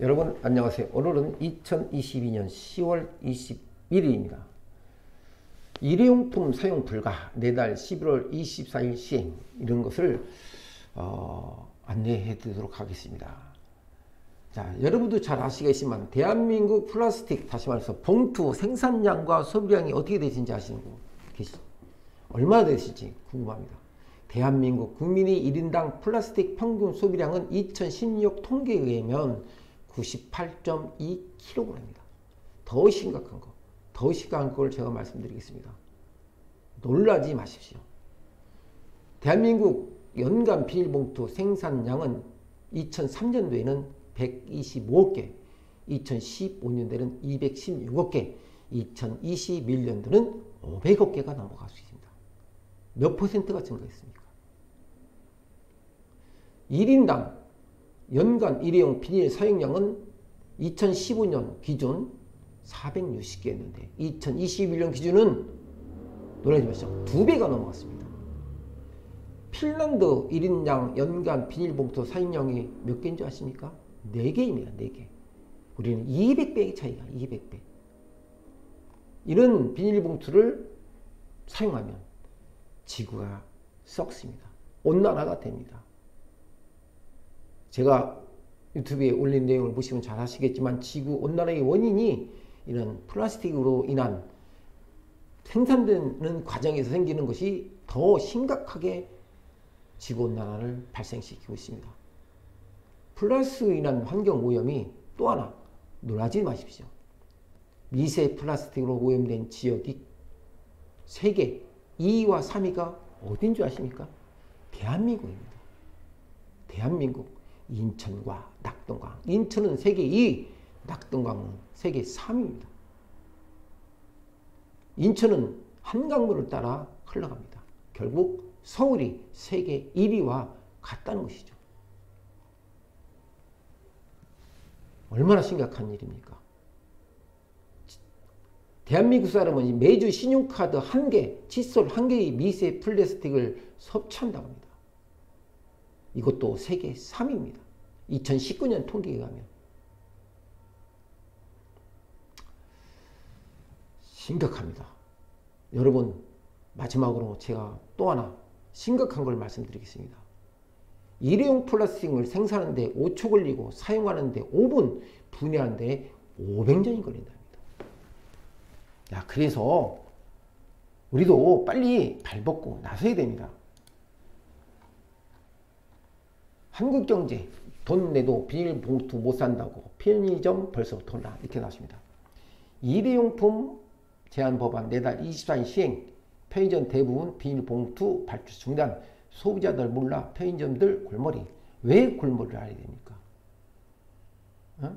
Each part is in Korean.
여러분 안녕하세요. 오늘은 2022년 10월 21일입니다. 일회용품 사용 불가 내달 11월 24일 시행 이런 것을 어, 안내해 드리도록 하겠습니다. 자, 여러분도 잘 아시겠지만 대한민국 플라스틱 다시 말해서 봉투 생산량과 소비량이 어떻게 되신지 아시는 분 계시 얼마나 되실지 궁금합니다. 대한민국 국민의 1인당 플라스틱 평균 소비량은 2016 통계에 의하면 98.2kg입니다. 더 심각한 거, 더 심각한 걸 제가 말씀드리겠습니다. 놀라지 마십시오. 대한민국 연간 비닐봉투 생산량은 2003년도에는 125억 개, 2015년도에는 216억 개, 2021년도는 500억 개가 넘어갈 수 있습니다. 몇 퍼센트가 증가했습니까? 1인당 연간 일회용 비닐 사용량은 2015년 기준 460개였는데 2021년 기준은 놀라지 마시죠. 두 배가 넘어갔습니다. 핀란드 1인당 연간 비닐봉투 사용량이 몇 개인 줄 아십니까? 4개입니다. 4개. 우리는 200배의 차이가 200배. 이런 비닐봉투를 사용하면 지구가 썩습니다. 온난화가 됩니다. 제가 유튜브에 올린 내용을 보시면 잘 아시겠지만 지구 온난화의 원인이 이런 플라스틱으로 인한 생산되는 과정에서 생기는 것이 더 심각하게 지구 온난화를 발생시키고 있습니다. 플라스틱으로 인한 환경 오염이 또 하나 놀라지 마십시오. 미세 플라스틱으로 오염된 지역이 세계 2위와 3위가 어딘 줄 아십니까? 대한민국입니다. 대한민국. 인천과 낙동강. 인천은 세계 2위, 낙동강은 세계 3위입니다. 인천은 한강물을 따라 흘러갑니다. 결국 서울이 세계 1위와 같다는 것이죠. 얼마나 심각한 일입니까? 대한민국 사람은 매주 신용카드 한 개, 칫솔 한 개의 미세 플라스틱을 섭취한다고 합니다. 이것도 세계 3위입니다. 2019년 통계에 가면. 심각합니다. 여러분, 마지막으로 제가 또 하나 심각한 걸 말씀드리겠습니다. 일회용 플라스틱을 생산하는데 5초 걸리고 사용하는데 5분, 분해하는데 500년이 걸린답니다. 야, 그래서 우리도 빨리 발벗고 나서야 됩니다. 한국경제 돈 내도 비닐봉투 못 산다고 편의점 벌써 돈나 이렇게 나왔습니다. 일회용품 제한 법안 내달 24일 시행 편의점 대부분 비닐봉투 발주 중단 소비자들 몰라 편의점들 골머리 왜 골머리를 알아야 됩니까? 어?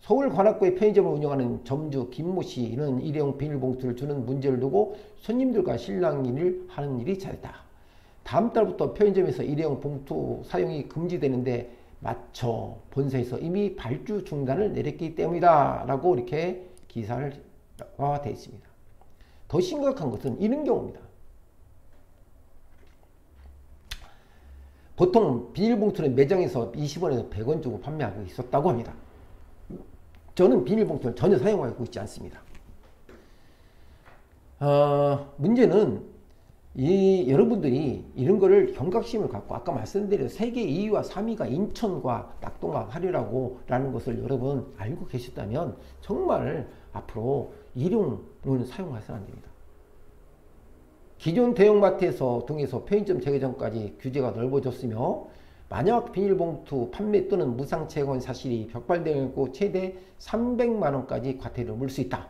서울 관악구의 편의점을 운영하는 점주 김모 씨는 일회용 비닐봉투를 주는 문제를 두고 손님들과 실랑이를 하는 일이 잘했다. 다음 달부터 편의점에서 일회용 봉투 사용이 금지되는데 맞춰 본사에서 이미 발주 중단을 내렸기 때문이다 라고 이렇게 기사가 되어 있습니다. 더 심각한 것은 이런 경우입니다. 보통 비닐봉투는 매장에서 20원에서 100원 주고 판매하고 있었다고 합니다. 저는 비닐봉투를 전혀 사용하고 있지 않습니다. 어, 문제는 이 여러분들이 이런 거를 경각심을 갖고 아까 말씀드린 세계 2위와 3위가 인천과 낙동강 하리라고 라는 것을 여러분 알고 계셨다면 정말 앞으로 일용을 사용해서는 안 됩니다. 기존 대형마트에서 등에서 편의점 재개점까지 규제가 넓어졌으며 만약 비닐봉투 판매 또는 무상 채권 사실이 벽발되고 최대 300만원까지 과태료를 물 수 있다.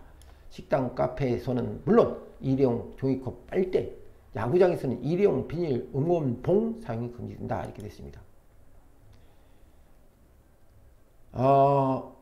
식당, 카페에서는 물론 일용 종이컵, 빨대, 야구장에서는 일회용 비닐 응원봉 사용이 금지된다 이렇게 됐습니다. 어,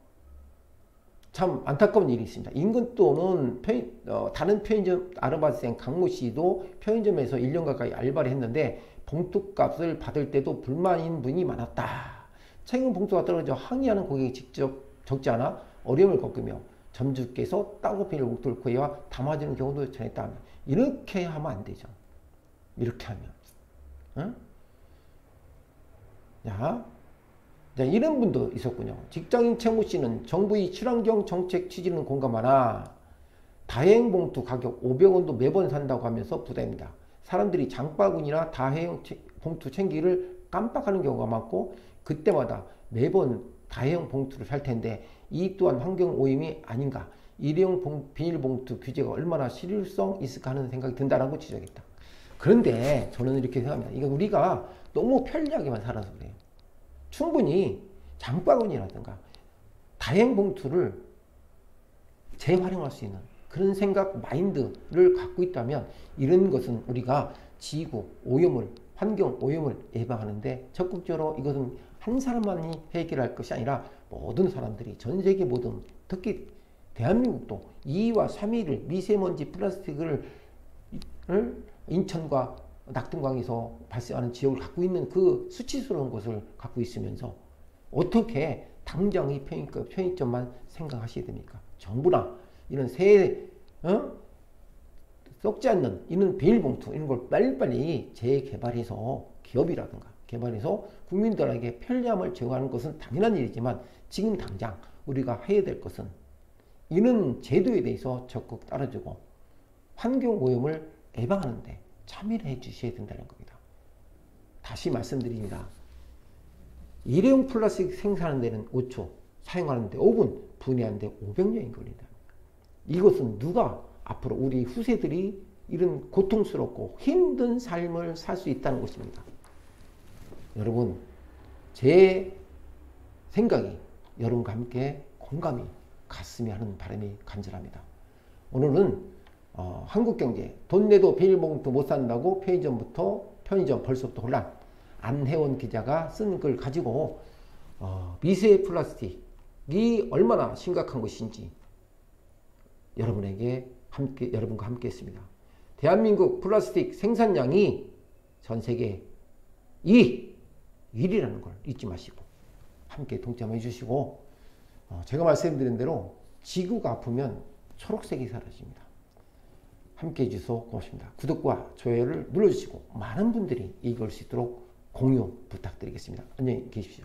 참 안타까운 일이 있습니다. 인근 또는 편, 어, 다른 편의점 아르바이트생 강모 씨도 편의점에서 1년 가까이 알바를 했는데 봉투값을 받을 때도 불만인 분이 많았다. 책임 봉투가 떨어져 항의하는 고객이 직접 적지 않아 어려움을 겪으며 점주께서 따고 비닐 봉투를 구해와 담아주는 경우도 전했다. 이렇게 하면 안 되죠. 이렇게 하면. 어? 자, 자, 이런 분도 있었군요. 직장인 최모 씨는 정부의 친환경 정책 취지는 공감하나 다행 봉투 가격 500원도 매번 산다고 하면서 부담입니다. 사람들이 장바구니나 다행 봉투 챙기를 깜빡하는 경우가 많고 그때마다 매번 다형 봉투를 살 텐데 이 또한 환경 오염이 아닌가 일회용 봉, 비닐봉투 규제가 얼마나 실효성 있을까 하는 생각이 든다라고 지적했다. 그런데 저는 이렇게 생각합니다. 이건 우리가 너무 편리하게만 살아서 그래요. 충분히 장바구니라든가 다행 봉투를 재활용할 수 있는 그런 생각 마인드를 갖고 있다면 이런 것은 우리가 지구 오염을 환경 오염을 예방하는데 적극적으로 이것은 한 사람만이 해결할 것이 아니라 모든 사람들이 전 세계 모든 특히 대한민국도 2위와 3위를 미세먼지 플라스틱을 인천과 낙동강에서 발생하는 지역을 갖고 있는 그 수치스러운 것을 갖고 있으면서 어떻게 당장 이 편의점, 편의점만 생각하셔야 됩니까? 정부나 이런 새, 어? 썩지 않는 이런 비닐봉투 이런 걸 빨리빨리 재개발해서 기업이라든가 개발해서 국민들에게 편리함을 제공하는 것은 당연한 일이지만 지금 당장 우리가 해야 될 것은 이런 제도에 대해서 적극 따라주고 환경 오염을 예방하는데 참여를 해 주셔야 된다는 겁니다. 다시 말씀드립니다. 일회용 플라스틱 생산하는 데는 5초, 사용하는 데 5분, 분해하는 데 500년이 걸린다. 이것은 누가 앞으로 우리 후세들이 이런 고통스럽고 힘든 삶을 살 수 있다는 것입니다. 여러분, 제 생각이 여러분과 함께 공감이 갔으면 하는 바람이 간절합니다. 오늘은 어, 한국 경제 돈 내도 비닐봉투 못 산다고 편의점부터 편의점 벌써부터 혼란 안혜원 기자가 쓴 글 가지고 어, 미세 플라스틱이 얼마나 심각한 것인지 여러분에게 함께 여러분과 함께 했습니다. 대한민국 플라스틱 생산량이 전 세계 2위 1위라는 걸 잊지 마시고 함께 동참해 주시고 어, 제가 말씀드린 대로 지구가 아프면 초록색이 사라집니다. 함께 해주셔서 고맙습니다. 구독과 좋아요를 눌러주시고 많은 분들이 이걸 수 있도록 공유 부탁드리겠습니다. 안녕히 계십시오.